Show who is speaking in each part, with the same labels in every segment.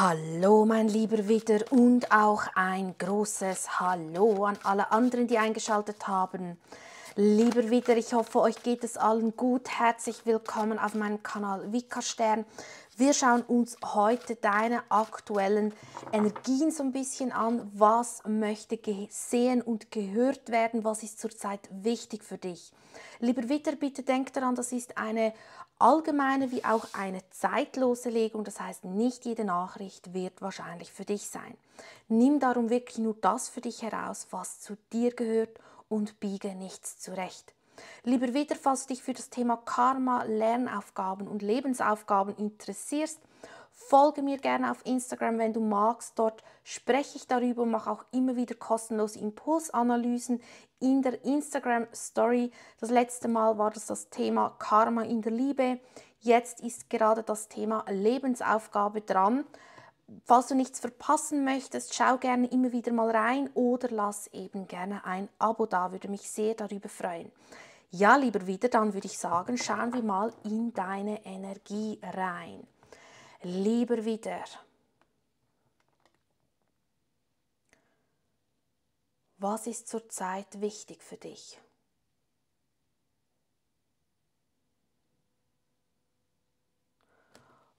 Speaker 1: Hallo, mein lieber Widder, und auch ein großes Hallo an alle anderen, die eingeschaltet haben. Lieber Widder, ich hoffe, euch geht es allen gut. Herzlich willkommen auf meinem Kanal Vika Stern. Wir schauen uns heute deine aktuellen Energien so ein bisschen an. Was möchte gesehen und gehört werden? Was ist zurzeit wichtig für dich? Lieber Witter, bitte denk daran, das ist eine allgemeine wie auch eine zeitlose Legung. Das heißt, nicht jede Nachricht wird wahrscheinlich für dich sein. Nimm darum wirklich nur das für dich heraus, was zu dir gehört und biege nichts zurecht. Lieber wieder, falls du dich für das Thema Karma, Lernaufgaben und Lebensaufgaben interessierst, folge mir gerne auf Instagram, wenn du magst. Dort spreche ich darüber und mache auch immer wieder kostenlose Impulsanalysen in der Instagram Story. Das letzte Mal war das das Thema Karma in der Liebe. Jetzt ist gerade das Thema Lebensaufgabe dran. Falls du nichts verpassen möchtest, schau gerne immer wieder mal rein oder lass eben gerne ein Abo da, würde mich sehr darüber freuen. Ja, lieber wieder, dann würde ich sagen, schauen wir mal in deine Energie rein. Lieber wieder. Was ist zurzeit wichtig für dich?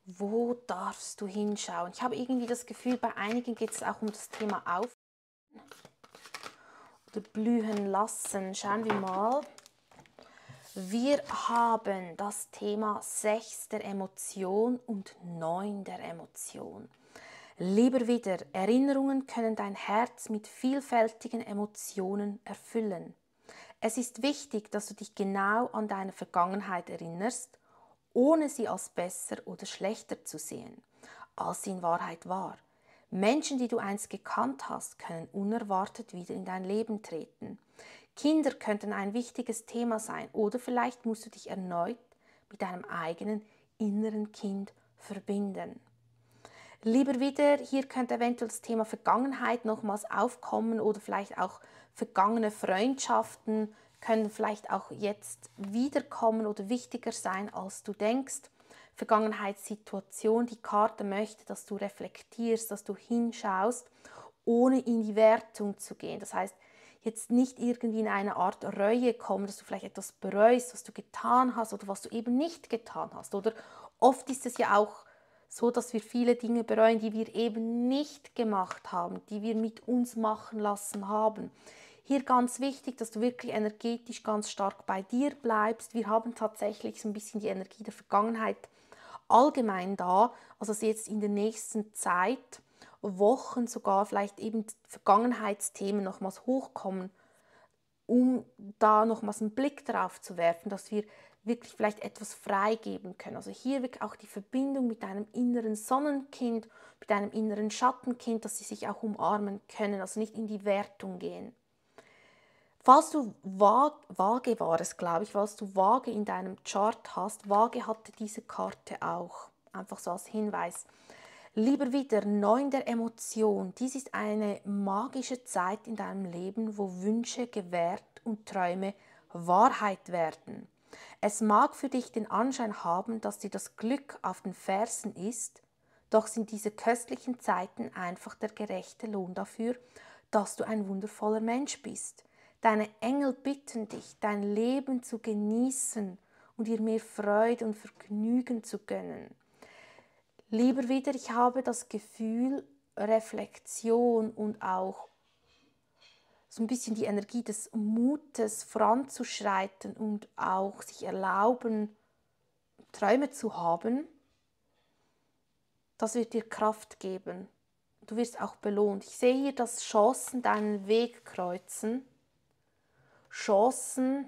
Speaker 1: Wo darfst du hinschauen? Ich habe irgendwie das Gefühl, bei einigen geht es auch um das Thema Auf oder blühen lassen. Schauen wir mal. Wir haben das Thema 6 der Emotion und 9 der Emotion. Lieber wieder, Erinnerungen können dein Herz mit vielfältigen Emotionen erfüllen. Es ist wichtig, dass du dich genau an deine Vergangenheit erinnerst ohne sie als besser oder schlechter zu sehen, als sie in Wahrheit war. Menschen, die du einst gekannt hast, können unerwartet wieder in dein Leben treten. Kinder könnten ein wichtiges Thema sein oder vielleicht musst du dich erneut mit deinem eigenen inneren Kind verbinden. Lieber wieder, hier könnte eventuell das Thema Vergangenheit nochmals aufkommen oder vielleicht auch vergangene Freundschaften, können vielleicht auch jetzt wiederkommen oder wichtiger sein, als du denkst. Vergangenheitssituation, die Karte möchte, dass du reflektierst, dass du hinschaust, ohne in die Wertung zu gehen. Das heißt, jetzt nicht irgendwie in eine Art Reue kommen, dass du vielleicht etwas bereust, was du getan hast oder was du eben nicht getan hast. Oder oft ist es ja auch so, dass wir viele Dinge bereuen, die wir eben nicht gemacht haben, die wir mit uns machen lassen haben. Hier ganz wichtig, dass du wirklich energetisch ganz stark bei dir bleibst. Wir haben tatsächlich so ein bisschen die Energie der Vergangenheit allgemein da, also jetzt in der nächsten Zeit, Wochen sogar vielleicht eben Vergangenheitsthemen nochmals hochkommen, um da nochmals einen Blick darauf zu werfen, dass wir wirklich vielleicht etwas freigeben können. Also hier wirklich auch die Verbindung mit deinem inneren Sonnenkind, mit deinem inneren Schattenkind, dass sie sich auch umarmen können, also nicht in die Wertung gehen. Falls du vage war es, glaube ich, falls du vage in deinem Chart hast, vage hatte diese Karte auch, einfach so als Hinweis. Lieber wieder, neun der Emotion. Dies ist eine magische Zeit in deinem Leben, wo Wünsche gewährt und Träume Wahrheit werden. Es mag für dich den Anschein haben, dass dir das Glück auf den Fersen ist, doch sind diese köstlichen Zeiten einfach der gerechte Lohn dafür, dass du ein wundervoller Mensch bist. Deine Engel bitten dich, dein Leben zu genießen und dir mehr Freude und Vergnügen zu gönnen. Lieber wieder, ich habe das Gefühl, Reflexion und auch so ein bisschen die Energie des Mutes voranzuschreiten und auch sich erlauben, Träume zu haben, das wird dir Kraft geben. Du wirst auch belohnt. Ich sehe hier, dass Chancen deinen Weg kreuzen Chancen,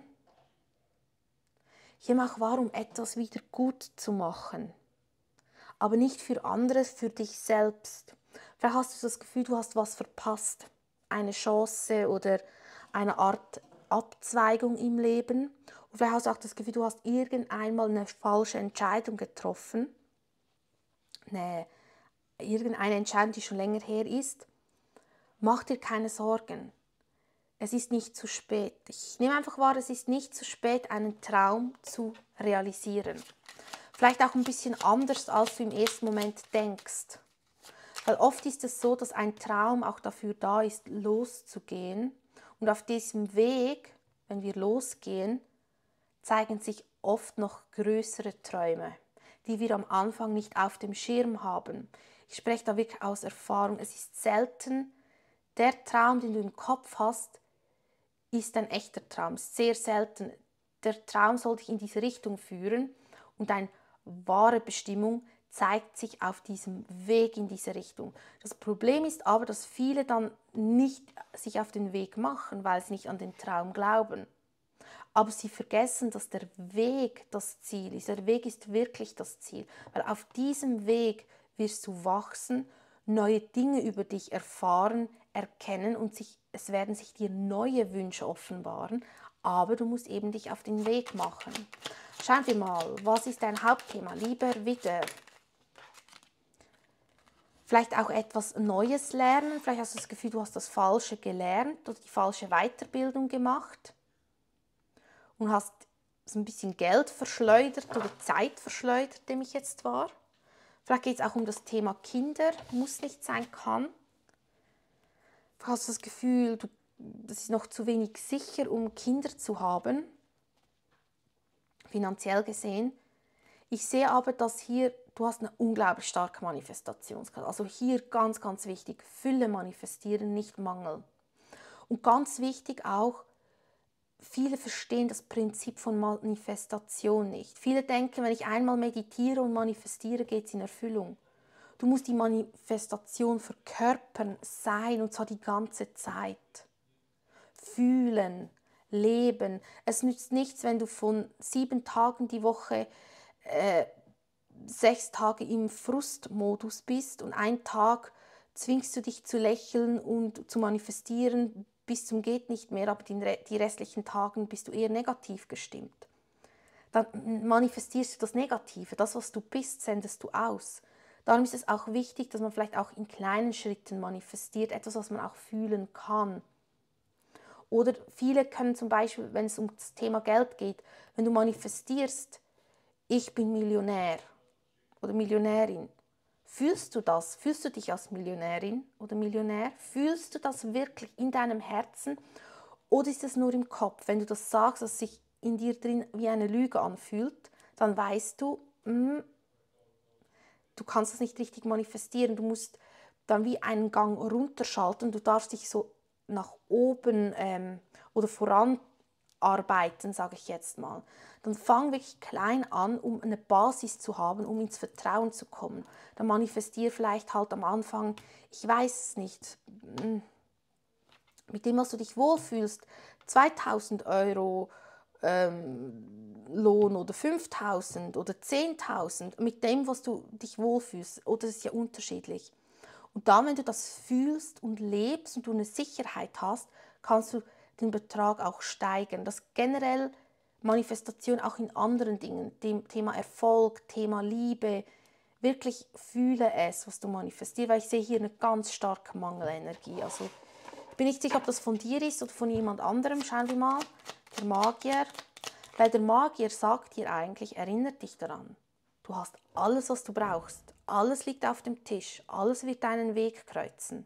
Speaker 1: hier mach wahr, um etwas wieder gut zu machen. Aber nicht für anderes, für dich selbst. Vielleicht hast du das Gefühl, du hast was verpasst. Eine Chance oder eine Art Abzweigung im Leben. Und vielleicht hast du auch das Gefühl, du hast irgendeinmal eine falsche Entscheidung getroffen. Eine, irgendeine Entscheidung, die schon länger her ist. Mach dir keine Sorgen es ist nicht zu spät. Ich nehme einfach wahr, es ist nicht zu spät, einen Traum zu realisieren. Vielleicht auch ein bisschen anders, als du im ersten Moment denkst. Weil oft ist es so, dass ein Traum auch dafür da ist, loszugehen. Und auf diesem Weg, wenn wir losgehen, zeigen sich oft noch größere Träume, die wir am Anfang nicht auf dem Schirm haben. Ich spreche da wirklich aus Erfahrung. Es ist selten, der Traum, den du im Kopf hast, ist ein echter Traum. Sehr selten. Der Traum soll dich in diese Richtung führen und deine wahre Bestimmung zeigt sich auf diesem Weg in diese Richtung. Das Problem ist aber, dass viele dann nicht sich auf den Weg machen, weil sie nicht an den Traum glauben. Aber sie vergessen, dass der Weg das Ziel ist. Der Weg ist wirklich das Ziel, weil auf diesem Weg wirst du wachsen, neue Dinge über dich erfahren, erkennen und sich, es werden sich dir neue Wünsche offenbaren, aber du musst eben dich auf den Weg machen. Schauen wir mal, was ist dein Hauptthema? Lieber wieder. Vielleicht auch etwas Neues lernen, vielleicht hast du das Gefühl, du hast das Falsche gelernt oder die falsche Weiterbildung gemacht und hast so ein bisschen Geld verschleudert oder Zeit verschleudert, dem ich jetzt war. Vielleicht geht es auch um das Thema Kinder, muss nicht sein, kann. Du hast das Gefühl, du, das ist noch zu wenig sicher, um Kinder zu haben, finanziell gesehen. Ich sehe aber, dass hier, du hast eine unglaublich starke Manifestationskraft. Also hier ganz, ganz wichtig, Fülle manifestieren, nicht Mangel. Und ganz wichtig auch, viele verstehen das Prinzip von Manifestation nicht. Viele denken, wenn ich einmal meditiere und manifestiere, geht es in Erfüllung. Du musst die Manifestation verkörpern, sein und zwar die ganze Zeit. Fühlen, leben. Es nützt nichts, wenn du von sieben Tagen die Woche äh, sechs Tage im Frustmodus bist und einen Tag zwingst du dich zu lächeln und zu manifestieren, bis zum geht nicht mehr, aber die restlichen Tagen bist du eher negativ gestimmt. Dann manifestierst du das Negative, das, was du bist, sendest du aus. Darum ist es auch wichtig, dass man vielleicht auch in kleinen Schritten manifestiert, etwas, was man auch fühlen kann. Oder viele können zum Beispiel, wenn es um das Thema Geld geht, wenn du manifestierst, ich bin Millionär oder Millionärin, Fühlst du das? Fühlst du dich als Millionärin oder Millionär? Fühlst du das wirklich in deinem Herzen? Oder ist es nur im Kopf? Wenn du das sagst, dass sich in dir drin wie eine Lüge anfühlt, dann weißt du, mh, hm, du kannst das nicht richtig manifestieren. Du musst dann wie einen Gang runterschalten. Du darfst dich so nach oben ähm, oder voranarbeiten, sage ich jetzt mal dann fang wirklich klein an, um eine Basis zu haben, um ins Vertrauen zu kommen. Dann manifestier vielleicht halt am Anfang, ich weiß es nicht, hm, mit dem, was du dich wohlfühlst, 2000 Euro ähm, Lohn oder 5000 oder 10.000, mit dem, was du dich wohlfühlst, oder das ist ja unterschiedlich. Und dann, wenn du das fühlst und lebst und du eine Sicherheit hast, kannst du den Betrag auch steigern. Das generell Manifestation auch in anderen Dingen, dem Thema Erfolg, Thema Liebe. Wirklich fühle es, was du manifestierst, weil ich sehe hier eine ganz starke Mangelenergie. Also ich bin nicht sicher, ob das von dir ist oder von jemand anderem. Schauen wir mal. Der Magier. Weil der Magier sagt dir eigentlich, erinnert dich daran. Du hast alles, was du brauchst. Alles liegt auf dem Tisch. Alles wird deinen Weg kreuzen.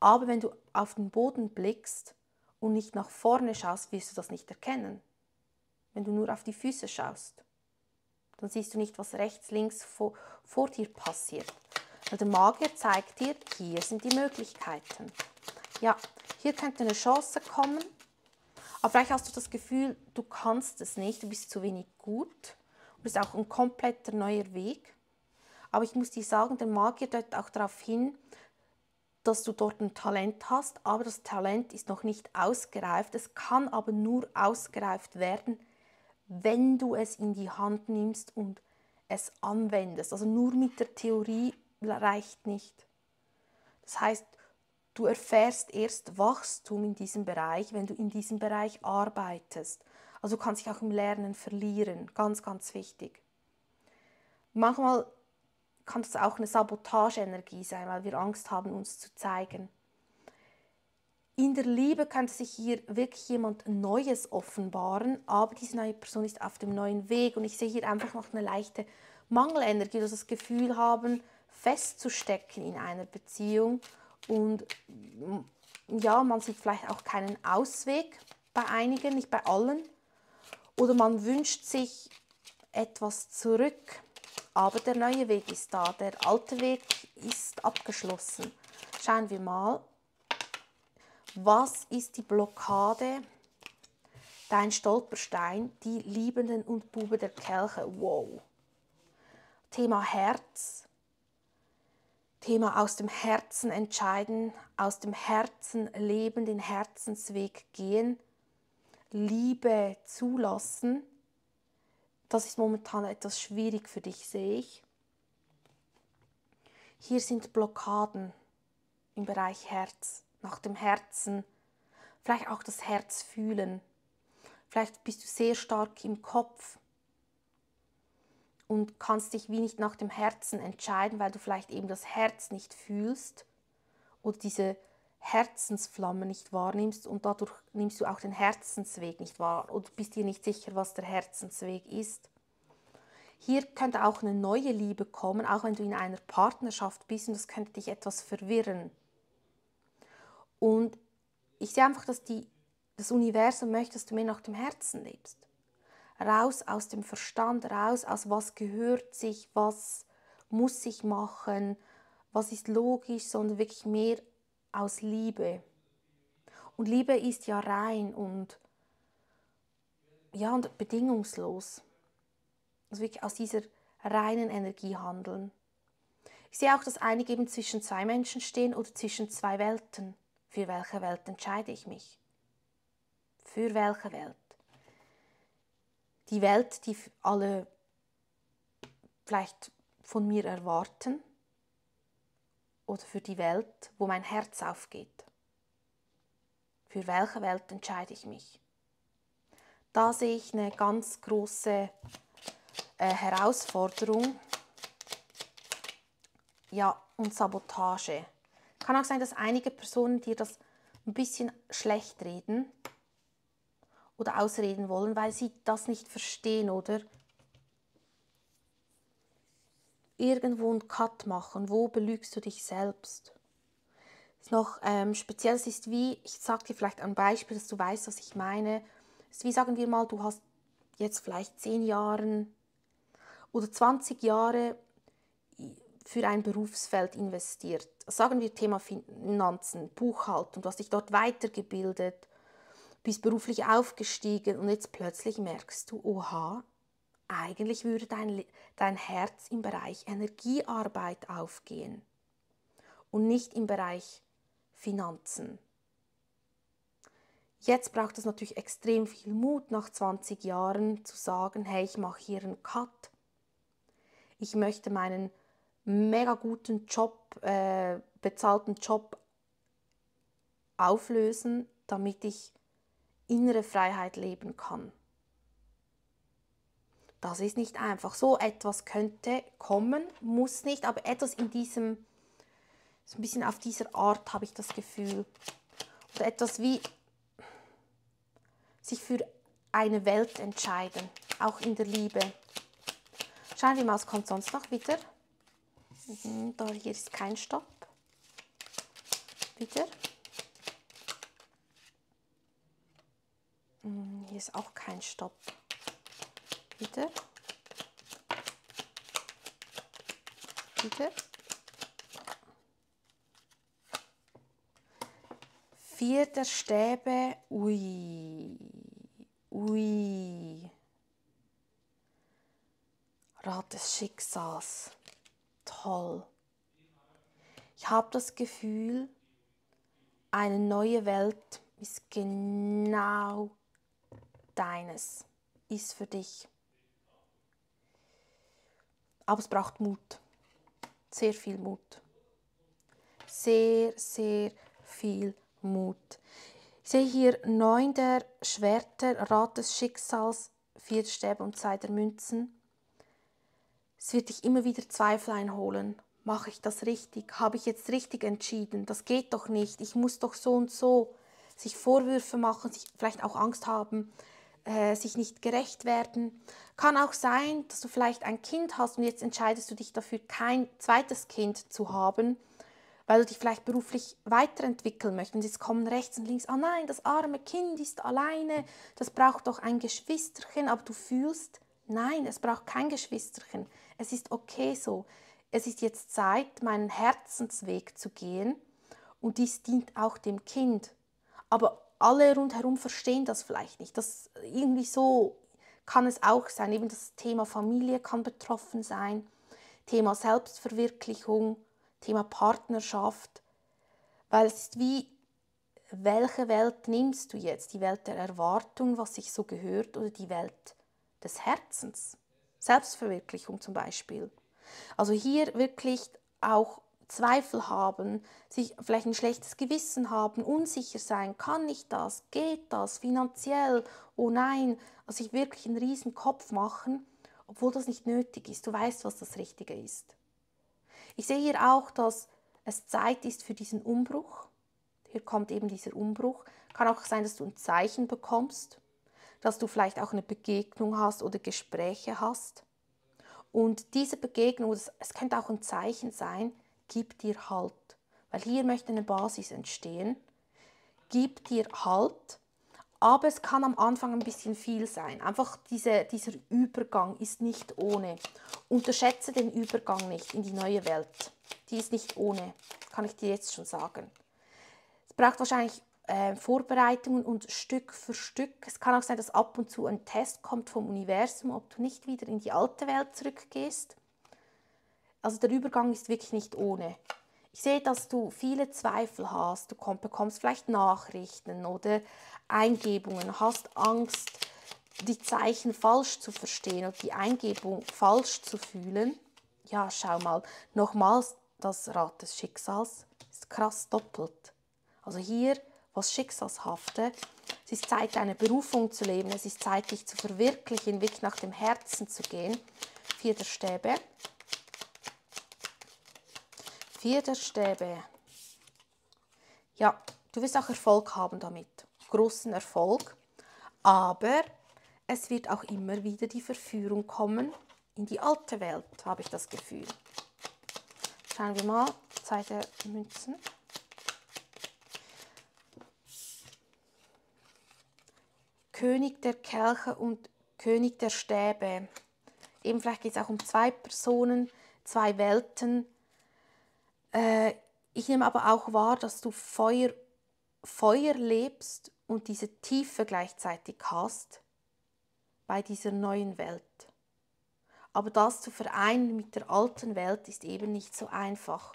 Speaker 1: Aber wenn du auf den Boden blickst und nicht nach vorne schaust, wirst du das nicht erkennen wenn du nur auf die Füße schaust. Dann siehst du nicht, was rechts, links vor, vor dir passiert. Der Magier zeigt dir, hier sind die Möglichkeiten. Ja, hier könnte eine Chance kommen, aber vielleicht hast du das Gefühl, du kannst es nicht, du bist zu wenig gut. Und das ist auch ein kompletter neuer Weg. Aber ich muss dir sagen, der Magier deutet auch darauf hin, dass du dort ein Talent hast, aber das Talent ist noch nicht ausgereift. Es kann aber nur ausgereift werden, wenn du es in die Hand nimmst und es anwendest. Also nur mit der Theorie reicht nicht. Das heißt, du erfährst erst Wachstum in diesem Bereich, wenn du in diesem Bereich arbeitest. Also du kannst dich auch im Lernen verlieren. Ganz, ganz wichtig. Manchmal kann das auch eine Sabotageenergie sein, weil wir Angst haben, uns zu zeigen in der Liebe könnte sich hier wirklich jemand Neues offenbaren, aber diese neue Person ist auf dem neuen Weg und ich sehe hier einfach noch eine leichte Mangelenergie, dass das Gefühl haben, festzustecken in einer Beziehung und ja, man sieht vielleicht auch keinen Ausweg bei einigen, nicht bei allen. Oder man wünscht sich etwas zurück, aber der neue Weg ist da, der alte Weg ist abgeschlossen. Schauen wir mal, was ist die Blockade, dein Stolperstein, die Liebenden und Bube der Kelche. Wow. Thema Herz, Thema aus dem Herzen entscheiden, aus dem Herzen leben, den Herzensweg gehen, Liebe zulassen. Das ist momentan etwas schwierig für dich, sehe ich. Hier sind Blockaden im Bereich Herz, nach dem Herzen, vielleicht auch das Herz fühlen. Vielleicht bist du sehr stark im Kopf und kannst dich wie nicht nach dem Herzen entscheiden, weil du vielleicht eben das Herz nicht fühlst oder diese Herzensflamme nicht wahrnimmst und dadurch nimmst du auch den Herzensweg nicht wahr oder bist dir nicht sicher, was der Herzensweg ist. Hier könnte auch eine neue Liebe kommen, auch wenn du in einer Partnerschaft bist und das könnte dich etwas verwirren. Und ich sehe einfach, dass die, das Universum möchte, dass du mehr nach dem Herzen lebst raus aus dem Verstand, raus aus was gehört sich, was muss ich machen, was ist logisch, sondern wirklich mehr aus Liebe. Und Liebe ist ja rein und ja und bedingungslos. Also wirklich aus dieser reinen Energie handeln. Ich sehe auch, dass einige eben zwischen zwei Menschen stehen oder zwischen zwei Welten. Für welche Welt entscheide ich mich? Für welche Welt? die Welt, die alle vielleicht von mir erwarten oder für die Welt, wo mein Herz aufgeht. Für welche Welt entscheide ich mich? Da sehe ich eine ganz große äh, Herausforderung. Ja, und Sabotage. Kann auch sein, dass einige Personen dir das ein bisschen schlecht reden oder ausreden wollen, weil sie das nicht verstehen oder irgendwo einen Cut machen. Wo belügst du dich selbst? Was noch ähm, Spezielles ist wie, ich sage dir vielleicht ein Beispiel, dass du weißt, was ich meine. ist wie sagen wir mal, du hast jetzt vielleicht zehn Jahre oder 20 Jahre für ein Berufsfeld investiert. Sagen wir Thema Finanzen, Buchhaltung, du hast dich dort weitergebildet, bist beruflich aufgestiegen und jetzt plötzlich merkst du, oha, eigentlich würde dein, dein Herz im Bereich Energiearbeit aufgehen und nicht im Bereich Finanzen. Jetzt braucht es natürlich extrem viel Mut, nach 20 Jahren zu sagen, hey, ich mache hier einen Cut. Ich möchte meinen mega guten Job, äh, bezahlten Job auflösen, damit ich innere Freiheit leben kann. Das ist nicht einfach. So etwas könnte kommen, muss nicht, aber etwas in diesem, so ein bisschen auf dieser Art habe ich das Gefühl. Oder etwas wie sich für eine Welt entscheiden, auch in der Liebe. Schauen wir mal, was kommt sonst noch wieder. Mhm, da hier ist kein Stopp. Wieder. Hm, hier ist auch kein Stopp. Bitte. Bitte. Vier der Stäbe. Ui. Ui. Rat des Schicksals. Toll. Ich habe das Gefühl, eine neue Welt ist genau deines ist für dich. Aber es braucht Mut. Sehr viel Mut. Sehr, sehr viel Mut. Ich sehe hier neun der Schwerter, Rat des Schicksals, vier Stäbe und zwei der Münzen. Es wird dich immer wieder Zweifel einholen. Mache ich das richtig? Habe ich jetzt richtig entschieden? Das geht doch nicht. Ich muss doch so und so sich Vorwürfe machen, sich vielleicht auch Angst haben, äh, sich nicht gerecht werden. Kann auch sein, dass du vielleicht ein Kind hast und jetzt entscheidest du dich dafür, kein zweites Kind zu haben, weil du dich vielleicht beruflich weiterentwickeln möchtest. Und jetzt kommen rechts und links, oh nein, das arme Kind ist alleine, das braucht doch ein Geschwisterchen, aber du fühlst, nein, es braucht kein Geschwisterchen. Es ist okay so. Es ist jetzt Zeit, meinen Herzensweg zu gehen und dies dient auch dem Kind. Aber alle rundherum verstehen das vielleicht nicht. Das irgendwie so kann es auch sein. Eben das Thema Familie kann betroffen sein, Thema Selbstverwirklichung, Thema Partnerschaft, weil es ist wie, welche Welt nimmst du jetzt? Die Welt der Erwartung, was sich so gehört, oder die Welt des Herzens? Selbstverwirklichung zum Beispiel. Also hier wirklich auch Zweifel haben, sich vielleicht ein schlechtes Gewissen haben, unsicher sein, kann ich das, geht das, finanziell, oh nein, also sich wirklich einen riesen Kopf machen, obwohl das nicht nötig ist. Du weißt, was das Richtige ist. Ich sehe hier auch, dass es Zeit ist für diesen Umbruch. Hier kommt eben dieser Umbruch. Kann auch sein, dass du ein Zeichen bekommst, dass du vielleicht auch eine Begegnung hast oder Gespräche hast. Und diese Begegnung, es könnte auch ein Zeichen sein, gib dir Halt. Weil hier möchte eine Basis entstehen. Gib dir Halt, aber es kann am Anfang ein bisschen viel sein. Einfach diese, dieser Übergang ist nicht ohne. Unterschätze den Übergang nicht in die neue Welt. Die ist nicht ohne, kann ich dir jetzt schon sagen. Es braucht wahrscheinlich äh, Vorbereitungen und Stück für Stück. Es kann auch sein, dass ab und zu ein Test kommt vom Universum, ob du nicht wieder in die alte Welt zurückgehst. Also der Übergang ist wirklich nicht ohne. Ich sehe, dass du viele Zweifel hast. Du bekommst vielleicht Nachrichten oder Eingebungen, hast Angst, die Zeichen falsch zu verstehen oder die Eingebung falsch zu fühlen. Ja, schau mal, nochmals, das Rad des Schicksals ist krass doppelt. Also hier was Schicksalshafte. Es ist Zeit, deine Berufung zu leben. Es ist Zeit, dich zu verwirklichen, wirklich nach dem Herzen zu gehen. Vier der Stäbe. Vier der Stäbe. Ja, du wirst auch Erfolg haben damit. Großen Erfolg. Aber es wird auch immer wieder die Verführung kommen in die alte Welt, habe ich das Gefühl. Schauen wir mal, Zeit der Münzen. König der Kelche und König der Stäbe. Eben vielleicht geht es auch um zwei Personen, zwei Welten, ich nehme aber auch wahr, dass du Feuer, Feuer lebst und diese Tiefe gleichzeitig hast bei dieser neuen Welt. Aber das zu vereinen mit der alten Welt ist eben nicht so einfach.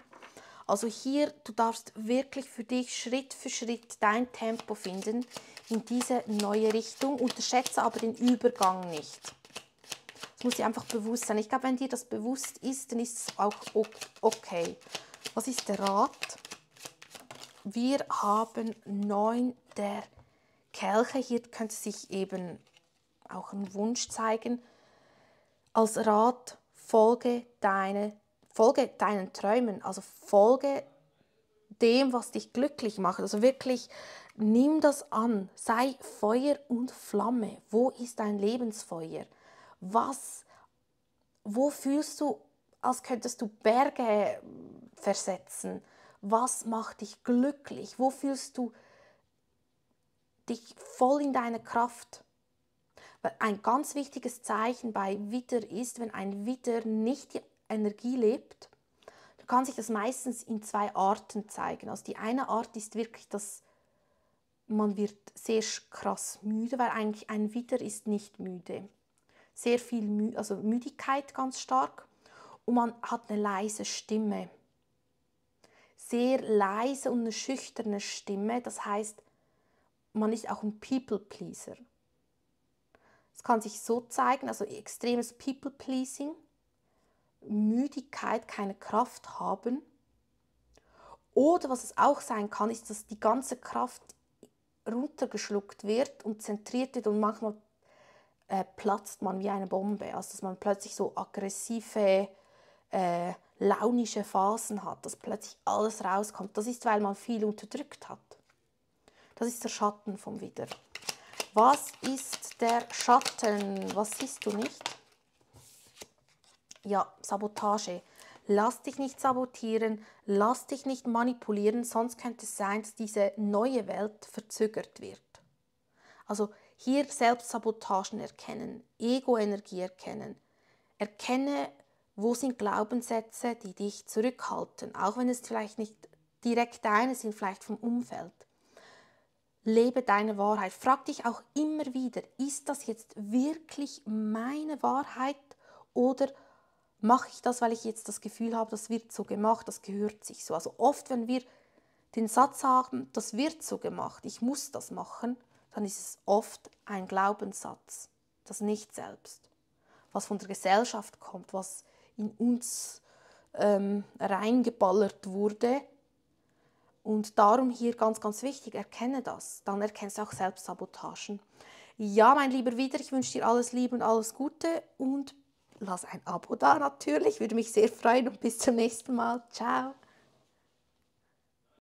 Speaker 1: Also hier, du darfst wirklich für dich Schritt für Schritt dein Tempo finden in diese neue Richtung. Unterschätze aber den Übergang nicht. Das muss dir einfach bewusst sein. Ich glaube, wenn dir das bewusst ist, dann ist es auch okay. Was ist der Rat? Wir haben neun der Kelche. Hier könnte sich eben auch ein Wunsch zeigen. Als Rat folge, deine, folge deinen Träumen, also folge dem, was dich glücklich macht. Also wirklich nimm das an. Sei Feuer und Flamme. Wo ist dein Lebensfeuer? Was, wo fühlst du, als könntest du Berge versetzen? Was macht dich glücklich? Wo fühlst du dich voll in deiner Kraft? Ein ganz wichtiges Zeichen bei Widder ist, wenn ein Widder nicht die Energie lebt, kann sich das meistens in zwei Arten zeigen. Also die eine Art ist wirklich, dass man wird sehr krass müde, weil eigentlich ein Widder ist nicht müde. Sehr viel Mü also Müdigkeit ganz stark und man hat eine leise Stimme sehr leise und eine schüchterne Stimme. Das heißt, man ist auch ein People-Pleaser. Es kann sich so zeigen, also extremes People-Pleasing, Müdigkeit, keine Kraft haben. Oder was es auch sein kann, ist, dass die ganze Kraft runtergeschluckt wird und zentriert wird und manchmal äh, platzt man wie eine Bombe. Also dass man plötzlich so aggressive äh, launische Phasen hat, dass plötzlich alles rauskommt. Das ist, weil man viel unterdrückt hat. Das ist der Schatten vom Widder. Was ist der Schatten? Was siehst du nicht? Ja, Sabotage. Lass dich nicht sabotieren, lass dich nicht manipulieren, sonst könnte es sein, dass diese neue Welt verzögert wird. Also hier Selbstsabotagen erkennen, Ego-Energie erkennen. Erkenne, wo sind Glaubenssätze, die dich zurückhalten, auch wenn es vielleicht nicht direkt deine sind, vielleicht vom Umfeld. Lebe deine Wahrheit. Frag dich auch immer wieder, ist das jetzt wirklich meine Wahrheit oder mache ich das, weil ich jetzt das Gefühl habe, das wird so gemacht, das gehört sich so. Also oft, wenn wir den Satz haben, das wird so gemacht, ich muss das machen, dann ist es oft ein Glaubenssatz, das nicht selbst, was von der Gesellschaft kommt, was in uns ähm, reingeballert wurde und darum hier ganz, ganz wichtig, erkenne das. Dann erkennst du auch Selbstsabotagen. Ja, mein Lieber wieder, ich wünsche dir alles Liebe und alles Gute und lass ein Abo da natürlich, würde mich sehr freuen und bis zum nächsten Mal. Ciao.